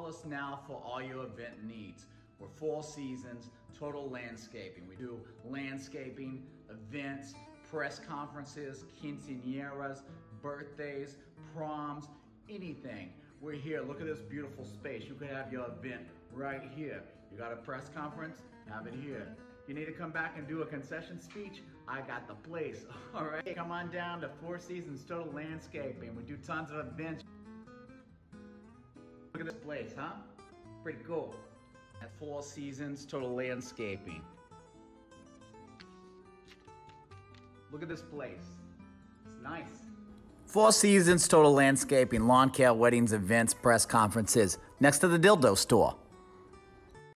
Call us now for all your event needs. We're Four Seasons, Total Landscaping. We do landscaping, events, press conferences, quinceañeras, birthdays, proms, anything. We're here. Look at this beautiful space. You could have your event right here. You got a press conference? Have it here. You need to come back and do a concession speech? I got the place. All right, come on down to Four Seasons Total Landscaping. We do tons of events. This place, huh? Pretty cool. At Four Seasons Total Landscaping. Look at this place. It's nice. Four Seasons Total Landscaping, lawn care, weddings, events, press conferences. Next to the dildo store.